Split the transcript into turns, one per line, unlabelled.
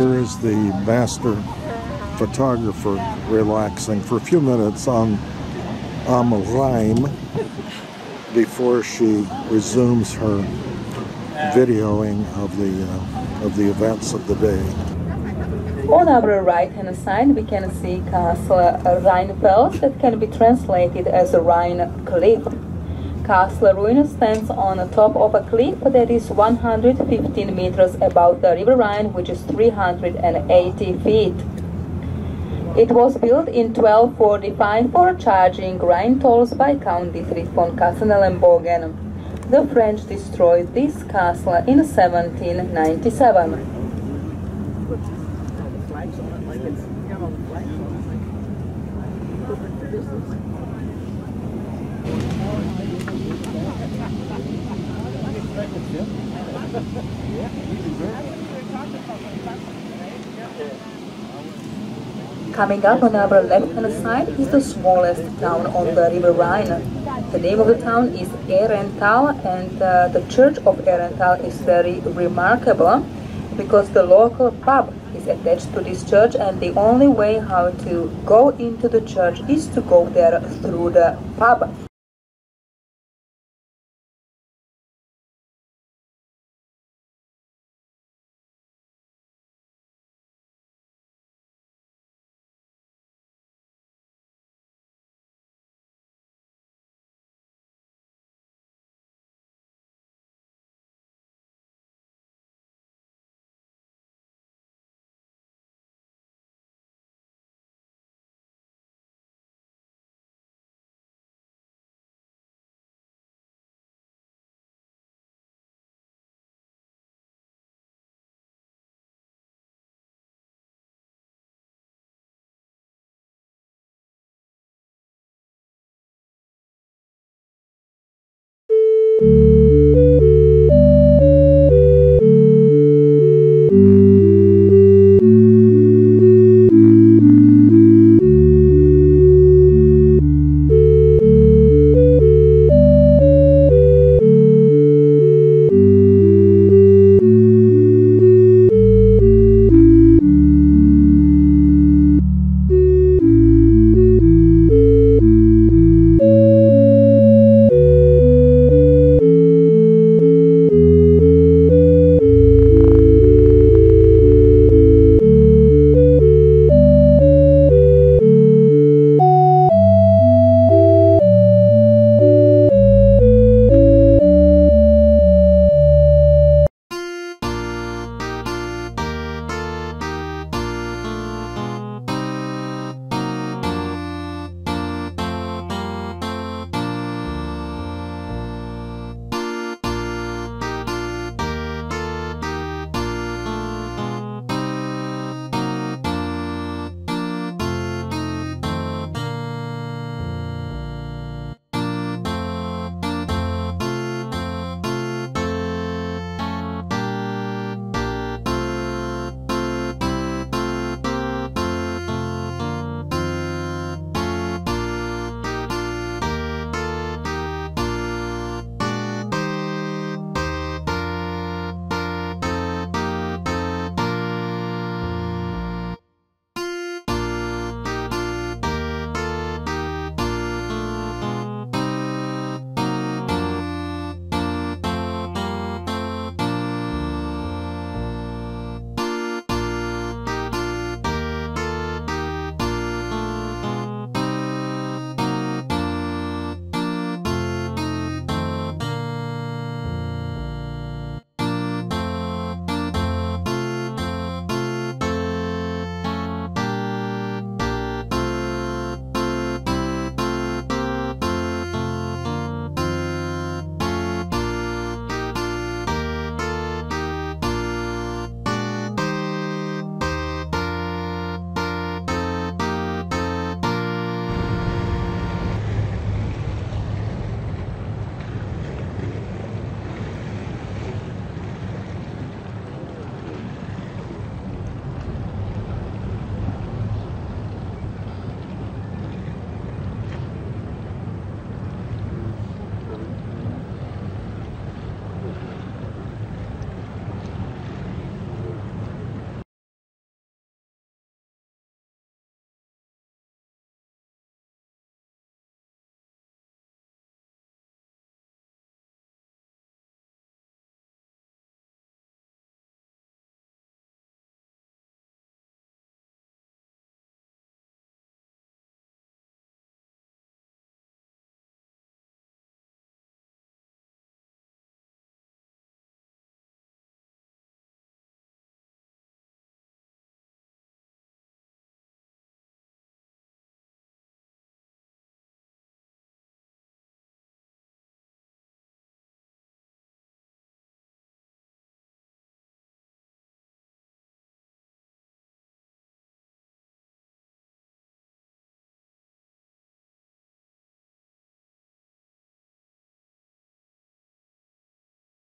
Here is the master photographer relaxing for a few minutes on Rhein before she resumes her videoing of the uh, of the events of the day.
On our right hand side we can see Castle Rheinfels that can be translated as Rhine Cliff. Castle Ruin stands on the top of a cliff that is 115 meters above the River Rhine which is 380 feet. It was built in 1245 for charging Rhine tolls by Count Dietrich von Katzenelnbogen. The French destroyed this castle in 1797. Coming up on our left-hand side is the smallest town on the River Rhine. The name of the town is Ehrenthal and uh, the church of Ehrenthal is very remarkable because the local pub is attached to this church and the only way how to go into the church is to go there through the pub.